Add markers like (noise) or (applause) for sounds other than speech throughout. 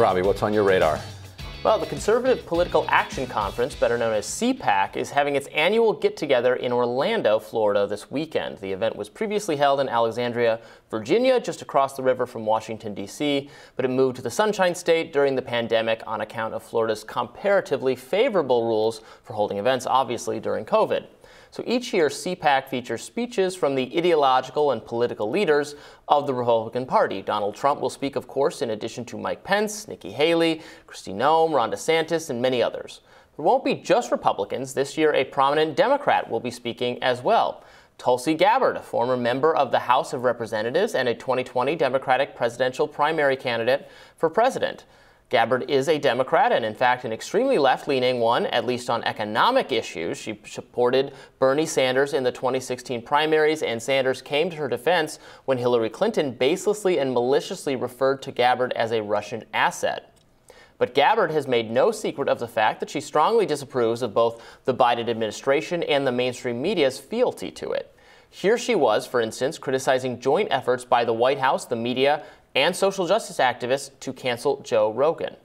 Robby, what's on your radar? Well, the Conservative Political Action Conference, better known as CPAC, is having its annual get together in Orlando, Florida this weekend. The event was previously held in Alexandria, Virginia, just across the river from Washington, D.C., but it moved to the Sunshine State during the pandemic on account of Florida's comparatively favorable rules for holding events, obviously, during COVID. So each year, CPAC features speeches from the ideological and political leaders of the Republican Party. Donald Trump will speak, of course, in addition to Mike Pence, Nikki Haley, Kristi Noem, Ron DeSantis, and many others. There won't be just Republicans. This year, a prominent Democrat will be speaking as well. Tulsi Gabbard, a former member of the House of Representatives and a 2020 Democratic presidential primary candidate for president. Gabbard is a Democrat and, in fact, an extremely left leaning one, at least on economic issues. She supported Bernie Sanders in the 2016 primaries, and Sanders came to her defense when Hillary Clinton baselessly and maliciously referred to Gabbard as a Russian asset. But Gabbard has made no secret of the fact that she strongly disapproves of both the Biden administration and the mainstream media's fealty to it. Here she was, for instance, criticizing joint efforts by the White House, the media, and social justice activists to cancel Joe Rogan.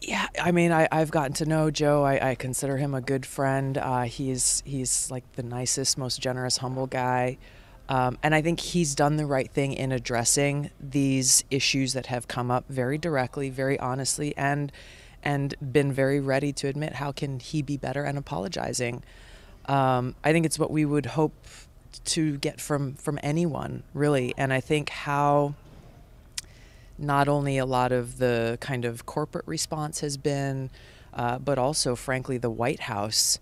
Yeah, I mean, I, have gotten to know Joe. I, I, consider him a good friend. Uh, he's he's like the nicest, most generous, humble guy, um, and I think he's done the right thing in addressing these issues that have come up very directly, very honestly, and and been very ready to admit how can he be better and apologizing. Um, I think it's what we would hope to get from from anyone, really, and I think how not only a lot of the kind of corporate response has been, uh, but also, frankly, the White House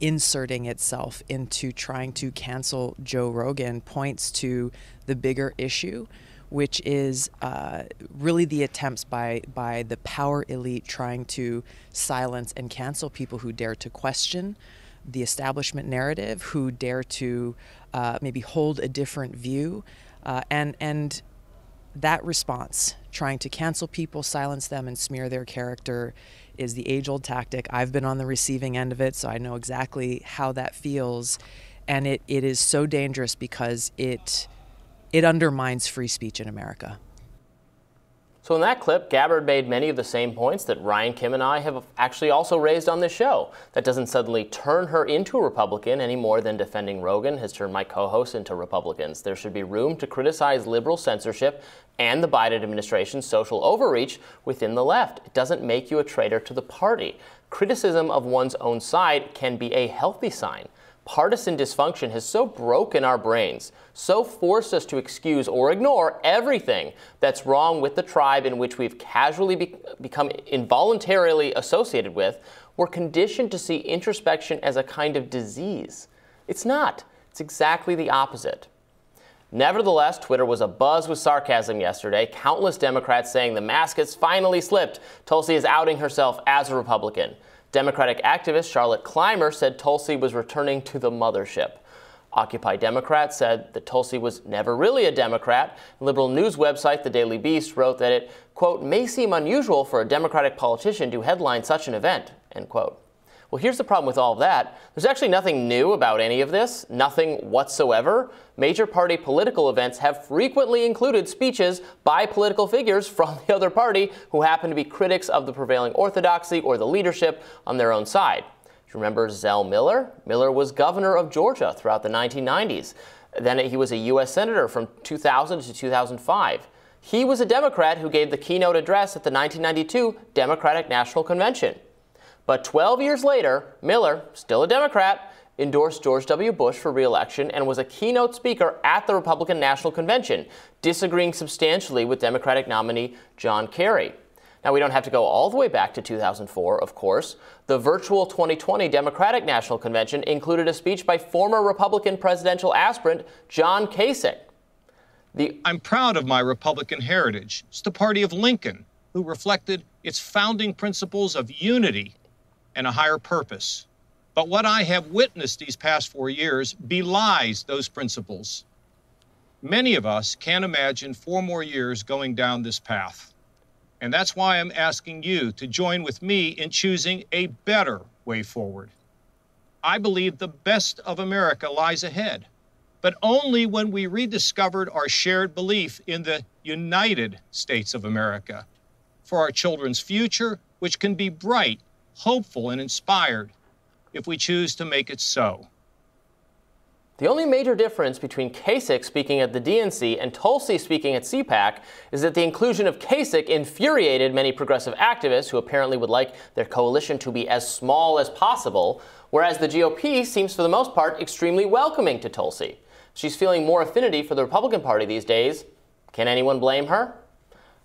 inserting itself into trying to cancel Joe Rogan points to the bigger issue, which is uh, really the attempts by by the power elite trying to silence and cancel people who dare to question the establishment narrative, who dare to uh, maybe hold a different view, uh, and and that response, trying to cancel people, silence them, and smear their character, is the age old tactic. I've been on the receiving end of it, so I know exactly how that feels. And it, it is so dangerous because it, it undermines free speech in America. So in that clip, Gabbard made many of the same points that Ryan Kim and I have actually also raised on this show. That doesn't suddenly turn her into a Republican any more than defending Rogan has turned my co-hosts into Republicans. There should be room to criticize liberal censorship and the Biden administration's social overreach within the left. It doesn't make you a traitor to the party. Criticism of one's own side can be a healthy sign partisan dysfunction has so broken our brains, so forced us to excuse or ignore everything that's wrong with the tribe in which we've casually be- become involuntarily associated with, we're conditioned to see introspection as a kind of disease. It's not, it's exactly the opposite. Nevertheless, Twitter was abuzz with sarcasm yesterday. Countless Democrats saying the mask has finally slipped. Tulsi is outing herself as a Republican. Democratic activist Charlotte Clymer said Tulsi was returning to the mothership. Occupy Democrats said that Tulsi was never really a Democrat. Liberal news website The Daily Beast wrote that it, quote, may seem unusual for a Democratic politician to headline such an event, end quote. Well, here's the problem with all of that. There's actually nothing new about any of this, nothing whatsoever. Major party political events have frequently included speeches by political figures (laughs) from the other party who happen to be critics of the prevailing orthodoxy or the leadership on their own side. Do you remember Zell Miller? Miller was governor of Georgia throughout the 1990s. Then he was a U.S. Senator from 2000 to 2005. He was a Democrat who gave the keynote address at the 1992 Democratic National Convention. But 12 years later, Miller, still a Democrat, endorsed George W. Bush for reelection and was a keynote speaker at the Republican National Convention, disagreeing substantially with Democratic nominee John Kerry. Now, we don't have to go all the way back to 2004, of course. The virtual 2020 Democratic National Convention included a speech by former Republican presidential aspirant John Kasich. The- I'm proud of my Republican heritage. It's the party of Lincoln, who reflected its founding principles of unity and a higher purpose. But what I have witnessed these past four years belies those principles. Many of us can't imagine four more years going down this path. And that's why I'm asking you to join with me in choosing a better way forward. I believe the best of America lies ahead, but only when we rediscovered our shared belief in the United States of America for our children's future, which can be bright, hopeful, and inspired if we choose to make it so. The only major difference between Kasich speaking at the DNC and Tulsi speaking at CPAC is that the inclusion of Kasich infuriated many progressive activists who apparently would like their coalition to be as small as possible, whereas the GOP seems for the most part extremely welcoming to Tulsi. She's feeling more affinity for the Republican Party these days. Can anyone blame her?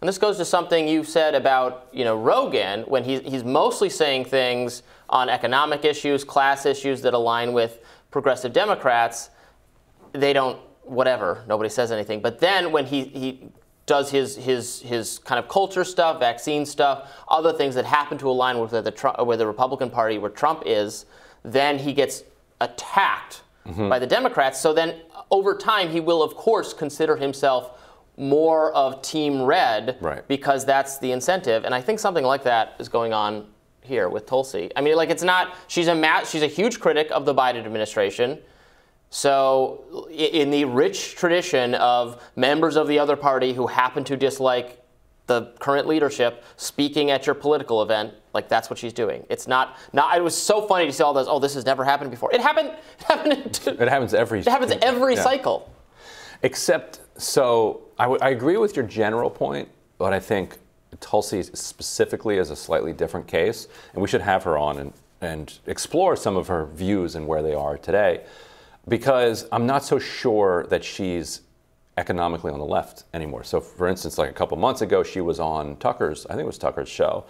And this goes to something you've said about, you know, Rogan when he's, he's mostly saying things on economic issues, class issues that align with progressive Democrats, they don't, whatever, nobody says anything. But then when he, he does his, his, his kind of culture stuff, vaccine stuff, other things that happen to align with where the, Trump, where the Republican Party, where Trump is, then he gets attacked mm-hmm. by the Democrats. So then over time, he will, of course, consider himself more of Team Red right. because that's the incentive. And I think something like that is going on here with Tulsi. I mean, like it's not. She's a she's a huge critic of the Biden administration. So, in the rich tradition of members of the other party who happen to dislike the current leadership speaking at your political event, like that's what she's doing. It's not. Not. It was so funny to see all those. Oh, this has never happened before. It happened. (laughs) It happened. it happens every. It happens every yeah. cycle. Except, so I, w- I agree with your general point, but I think Tulsi specifically is a slightly different case, and we should have her on and, and explore some of her views and where they are today, because I'm not so sure that she's economically on the left anymore. So, for instance, like a couple months ago, she was on Tucker's, I think it was Tucker's show,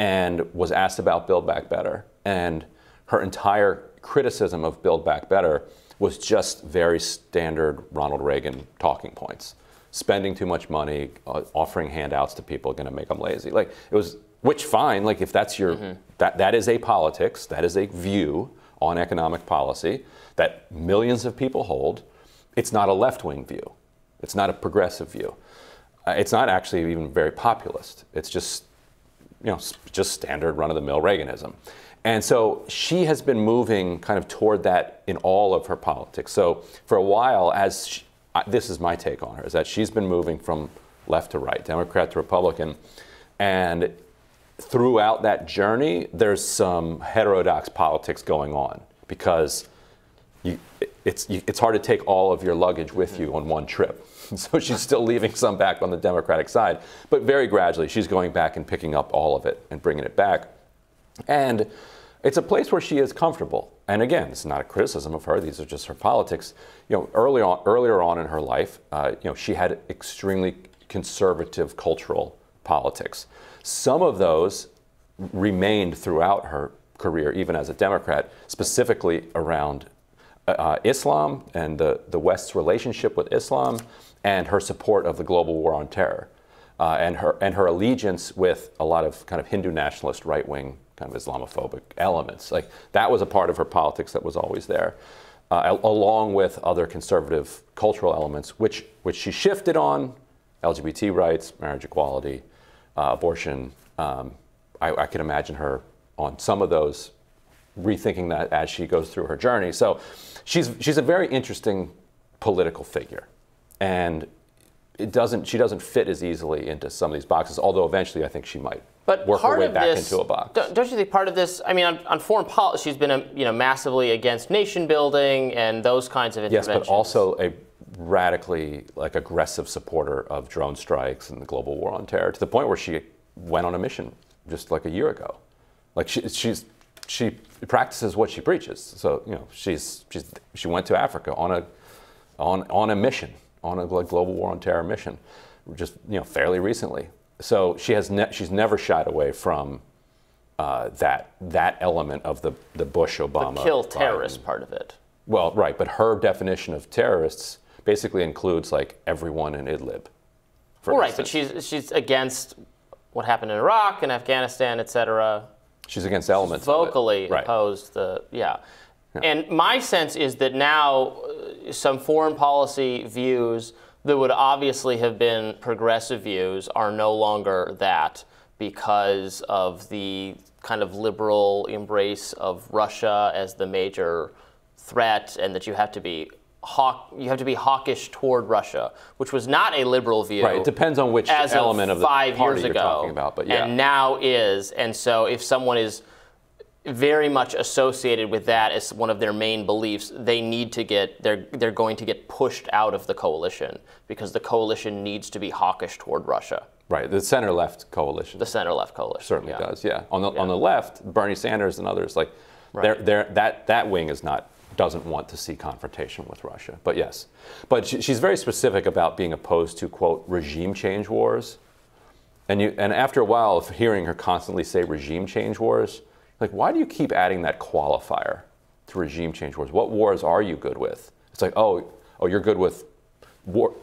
and was asked about Build Back Better, and her entire criticism of Build Back Better was just very standard Ronald Reagan talking points spending too much money, uh, offering handouts to people, going to make them lazy. Like it was, which fine. Like if that's your mm-hmm. that that is a politics, that is a view on economic policy that millions of people hold. It's not a left wing view. It's not a progressive view. Uh, it's not actually even very populist. It's just you know just standard run of the mill Reaganism. And so she has been moving kind of toward that in all of her politics. So for a while, as she, this is my take on her, is that she's been moving from left to right, Democrat to Republican. And throughout that journey, there's some heterodox politics going on because you, it's, you, it's hard to take all of your luggage with you on one trip. (laughs) So she's still leaving some back on the Democratic side. But very gradually, she's going back and picking up all of it and bringing it back. And it's a place where she is comfortable. And again, it's not a criticism of her. These are just her politics. You know, early on, earlier on in her life, uh, you know, she had extremely conservative cultural politics. Some of those remained throughout her career, even as a Democrat, specifically around uh, uh, Islam and the, the West's relationship with Islam and her support of the global war on terror. Uh, and her and her allegiance with a lot of kind of Hindu nationalist right wing kind of Islamophobic elements. Like that was a part of her politics that was always there, uh, along with other conservative cultural elements, which which she shifted on, LGBT rights, marriage equality, uh, abortion. Um, I, I imagine her on some of those, rethinking that as she goes through her journey. So, she's she's a very interesting political figure, and it doesn't she doesn't fit as easily into some of these boxes. Although eventually, I think she might but work her way back this, into a box. Don't you think part of this? I mean, on, on foreign policy, she's been a, you know massively against nation building and those kinds of interventions. Yes, but also a radically like aggressive supporter of drone strikes and the global war on terror to the point where she went on a mission just like a year ago. Like she, she's she practices what she preaches. So you know she's she's she went to Africa on a on on a mission on a global war on terror mission, just you know fairly recently. So she has ne- she's never shied away from uh, that that element of the the Bush Obama the kill terrorist part of it. Well, right, but her definition of terrorists basically includes like everyone in Idlib. For well, right, but she's she's against what happened in Iraq and Afghanistan, et cetera. She's against elements. She's vocally right. opposed the yeah. And my sense is that now some foreign policy views that would obviously have been progressive views are no longer that because of the kind of liberal embrace of Russia as the major threat and that you have to be hawk. You have to be hawkish toward Russia, which was not a liberal view. Right. It depends on which as element of the five party years you're ago, talking about, but yeah. and now is. And so, if someone is very much associated with that as one of their main beliefs, they need to get they're they're going to get pushed out of the coalition because the coalition needs to be hawkish toward Russia. Right. The center left coalition The center left coalition certainly yeah. does. Yeah. On the on the left, Bernie Sanders and others like they're, they're, that that wing is not doesn't want to see confrontation with Russia. But yes, but she, she's very specific about being opposed to quote regime change wars. And you and after a while of hearing her constantly say regime change wars, like why do you keep adding that qualifier to regime change wars? What wars are you good with? It's like oh oh you're good with war,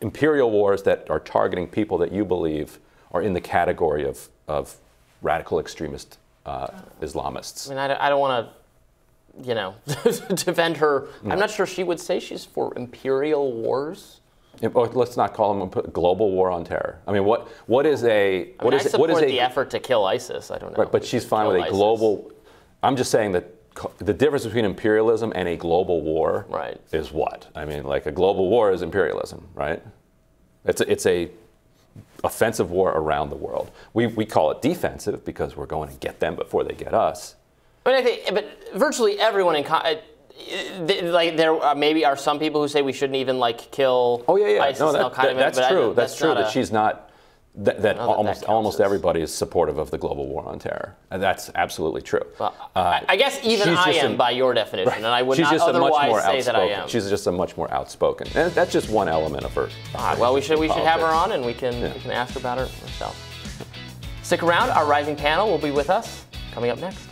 imperial wars that are targeting people that you believe are in the category of of radical extremist uh, Islamists. I mean, I don't, I don't want to, you know, (laughs) defend her. I'm not sure she would say she's for imperial wars. But oh, let's not call them a global war on terror. I mean, what what is a what mean, is I support what is a the effort to kill ISIS. I don't know. Right, but she's fine with a ISIS. global. I'm just saying that the difference between imperialism and a global war Right. is what? I mean, like a global war is imperialism, right? It's a, it's a offensive war around the world. We, we call it defensive because we're going to get them before they get us. I mean, I think, but virtually everyone in. Con- like there uh, maybe are some people who say we shouldn't even like kill Oh yeah, yeah. ISIS no, that, that- that's true. don't- that's, true that she's not. That, that that that almost almost as- everybody is supportive of the global war on terror, and that's absolutely true. Well, I, I guess even I am a- by your definition, and I would She's not just a much otherwise say that I am. She's just a much more outspoken, and that's just one element of her. Well, we should we should have her on, and we can Yeah. we can ask her about her herself. Stick around. Our rising panel will be with us coming up next.